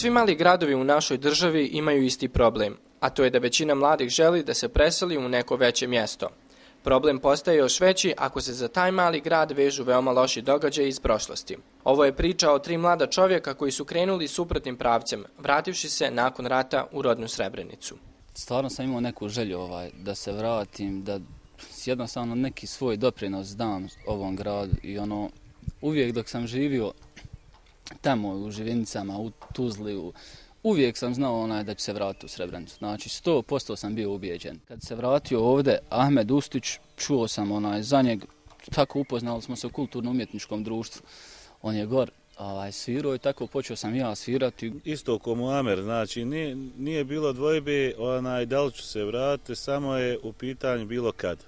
Svi mali gradovi u našoj državi imaju isti problem, a to je da većina mladih želi da se preseli u neko veće mjesto. Problem postaje još veći ako se za taj mali grad vežu veoma loši događaje iz prošlosti. Ovo je priča o tri mlada čovjeka koji su krenuli suprotnim pravcem, vrativši se nakon rata u rodnu Srebrenicu. Stvarno sam imao neku želju ovaj, da se vratim, da jednostavno neki svoj doprinos dam ovom gradu i ono, uvijek dok sam živio tamo u Živinicama, u Tuzli, u, uvijek sam znao onaj da će se vratiti u Srebrenicu. Znači, sto posto sam bio ubijeđen. Kad se vratio ovde, Ahmed Ustić, čuo sam onaj za njeg, tako upoznali smo se u kulturno-umjetničkom društvu. On je gor ovaj, svirao i tako počeo sam ja svirati. Isto ko Muamer, znači nije, nije bilo dvojbe onaj, da li ću se vratiti, samo je u pitanju bilo kad.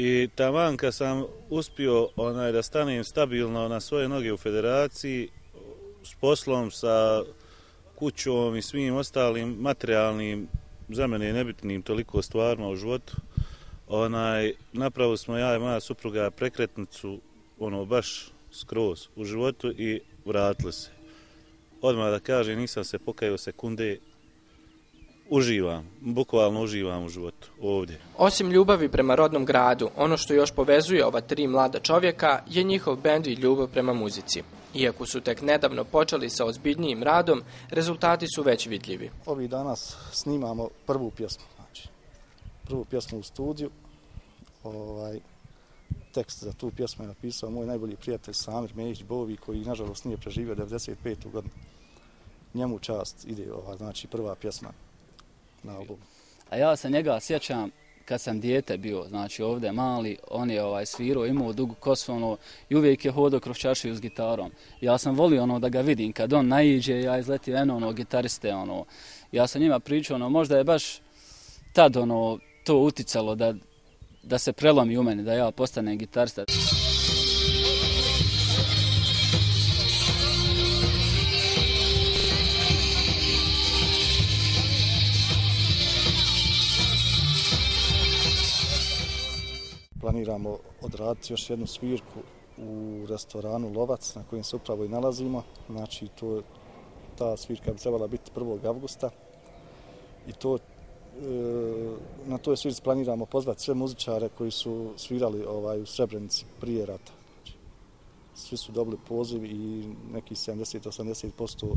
I taman kad sam uspio onaj, da stanem stabilno na svoje noge u federaciji, s poslom, sa kućom i svim ostalim materijalnim, za mene nebitnim toliko stvarima u životu, onaj, napravo smo ja i moja supruga prekretnicu, ono, baš skroz u životu i vratili se. Odmah da kažem, nisam se pokajao sekunde, uživam, bukvalno uživam u životu ovdje. Osim ljubavi prema rodnom gradu, ono što još povezuje ova tri mlada čovjeka je njihov bend i ljubav prema muzici. Iako su tek nedavno počeli sa ozbiljnijim radom, rezultati su već vidljivi. Ovi danas snimamo prvu pjesmu, znači prvu pjesmu u studiju. Ovaj, tekst za tu pjesmu je napisao moj najbolji prijatelj Samir Mejić Bovi, koji nažalost nije preživio 95. godinu. Njemu čast ide ova, znači prva pjesma na albumu. A ja se njega sjećam kad sam dijete bio, znači ovdje mali, on je ovaj svirao, imao dugu kosu, ono, i uvijek je hodao kroz čašiju s gitarom. Ja sam volio ono da ga vidim, kad on naiđe, ja izletio eno, ono, gitariste, ono, ja sam njima pričao, ono, možda je baš tad, ono, to uticalo da, da se prelomi u meni, da ja postanem gitarista. Planiramo odraditi još jednu svirku u restoranu Lovac na kojem se upravo i nalazimo. Znači, to, ta svirka bi trebala biti 1. avgusta. I to, e, na toj svirci planiramo pozvati sve muzičare koji su svirali ovaj, u Srebrenici prije rata. Znači, svi su dobili poziv i neki 70-80%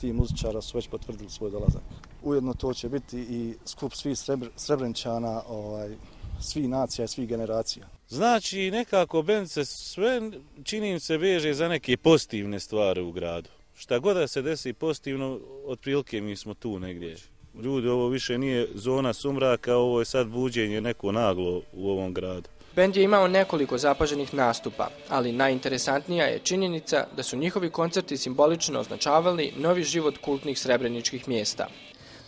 ti muzičara su već potvrdili svoj dolazak. Ujedno to će biti i skup svih Srebreničana ovaj, svi nacija i svi generacija. Znači, nekako bend se sve, činim se, veže za neke pozitivne stvari u gradu. Šta god da se desi pozitivno, otprilike mi smo tu negdje. Ljudi, ovo više nije zona sumraka, ovo je sad buđenje neko naglo u ovom gradu. Bend je imao nekoliko zapaženih nastupa, ali najinteresantnija je činjenica da su njihovi koncerti simbolično označavali novi život kultnih srebreničkih mjesta.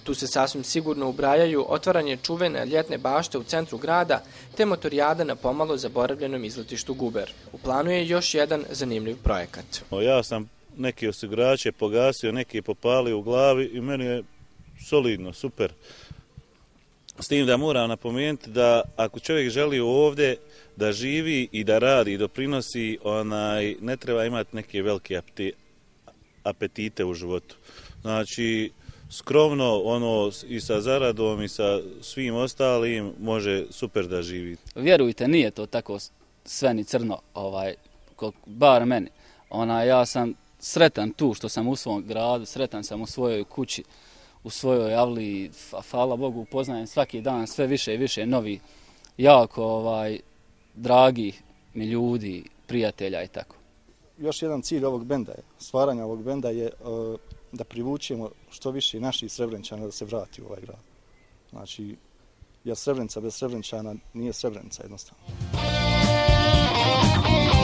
Tu se sasvim sigurno ubrajaju otvaranje čuvene ljetne bašte u centru grada te motorijada na pomalo zaboravljenom izletištu Guber. U planu je još jedan zanimljiv projekat. Ja sam neke osigurače pogasio, neke popali u glavi i meni je solidno, super. S tim da moram napomenuti da ako čovjek želi ovdje da živi i da radi i doprinosi, onaj, ne treba imati neke velike apetite u životu. Znači, skromno ono i sa zaradom i sa svim ostalim može super da živi. Vjerujte, nije to tako sve ni crno, ovaj, bar meni. Ona, ja sam sretan tu što sam u svom gradu, sretan sam u svojoj kući, u svojoj avli, hvala Bogu, upoznajem svaki dan sve više i više novi, jako ovaj, dragi mi ljudi, prijatelja i tako. Još jedan cilj ovog benda je, stvaranja ovog benda je uh, da privučemo što više naših srebrenčana da se vrati u ovaj grad. Znači, ja srebrenca bez srebrenčana nije srebrenca jednostavno. Muzika